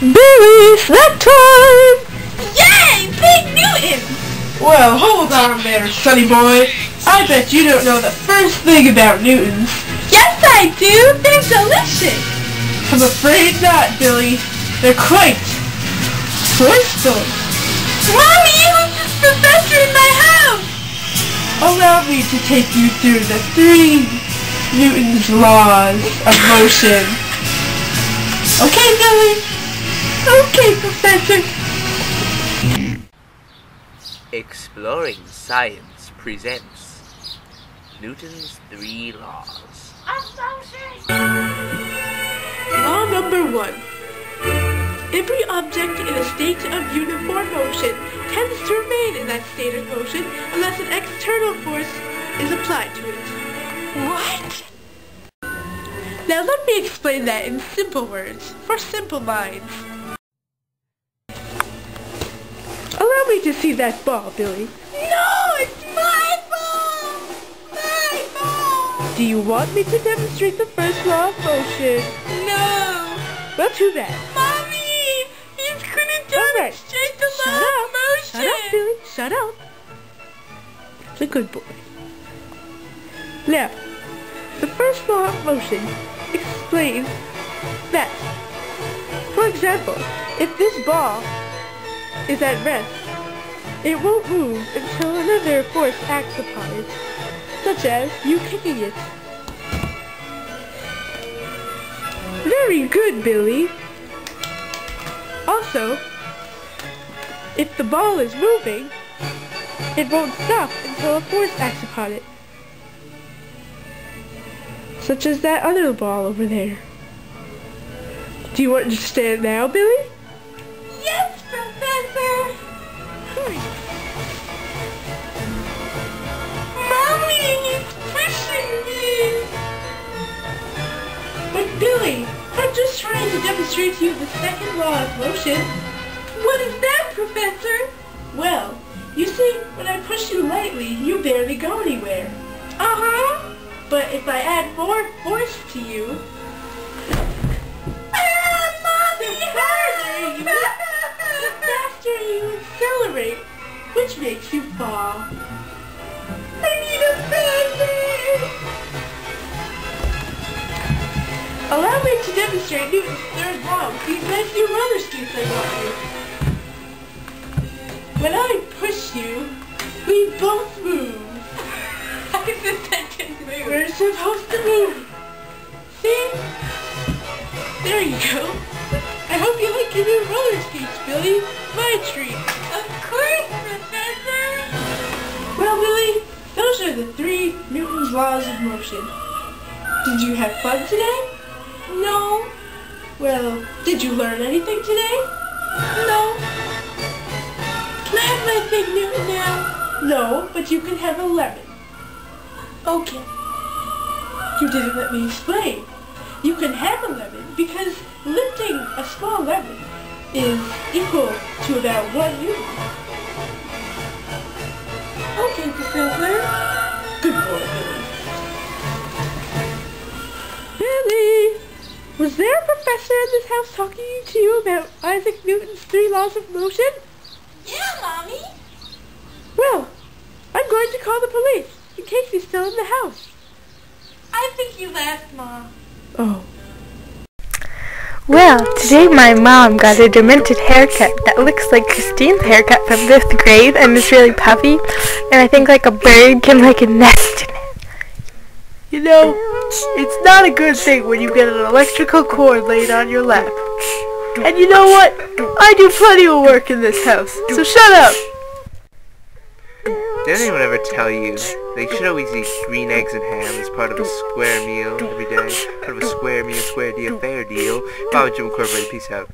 Billy, snack time! Yay! Fig Newton! Well, hold on there, sonny boy. I bet you don't know the first thing about Newtons. Yes, I do! They're delicious! I'm afraid not, Billy. They're quite forceful. Mommy, who's this professor in my house? Allow me to take you through the three Newton's laws of motion. Okay, Billy? Okay, Professor. Exploring Science presents Newton's Three Laws. Law number one. Every object in a state of uniform motion tends to remain in that state of motion unless an external force is applied to it. What? Now let me explain that in simple words, for simple minds. Allow me to see that ball, Billy. No, it's my ball! My ball! Do you want me to demonstrate the first law of motion? No! Well, too bad. Mommy! He's gonna All right. demonstrate the Shut law up. of motion! Shut up, Billy. Shut up. It's a good boy. Now, the first law of motion explains that, for example, if this ball is at rest, it won't move until another force acts upon it, such as you kicking it. Very good, Billy. Also, if the ball is moving, it won't stop until a force acts upon it. Such as that other ball over there. Do you understand now, Billy? Yes, Professor! Mommy, he's pushing me! But Billy, I'm just trying to demonstrate to you the second law of motion. What is that, Professor? Well, you see, when I push you lightly, you barely go anywhere. Uh-huh. If I add more force to you, Ah, Mommy, the you, the faster you accelerate, which makes you fall. I need a feather! Allow me to demonstrate Newton's third law nice new roller skates I got you. When I push you, we both move. We're supposed to move. See? There you go. I hope you like your new roller skates, Billy. My treat. Of course, Professor! Well, Billy, those are the three Newton's laws of motion. Did you have fun today? No. Well, did you learn anything today? No. Can I have my Fig Newton now? No, but you can have a lemon. Okay. You didn't let me explain. You can have a lemon because lifting a small lemon is equal to about one Newton. Okay, Professor. Good boy, Billy. Billy! Was there a professor in this house talking to you about Isaac Newton's three laws of motion? Yeah, Mommy. Well, I'm going to call the police in case he's still in the house. I think you left, Mom. Oh. Well, today my mom got a demented haircut that looks like Christine's haircut from fifth grade and is really puffy, and I think like a bird can like a nest in it. You know, it's not a good thing when you get an electrical cord laid on your lap. And you know what? I do plenty of work in this house, so shut up! Did anyone ever tell you they should always eat green eggs and ham as part of a square meal every day? Part of a square meal, square deal, fair deal. Baba Jim Incorporated. Peace out.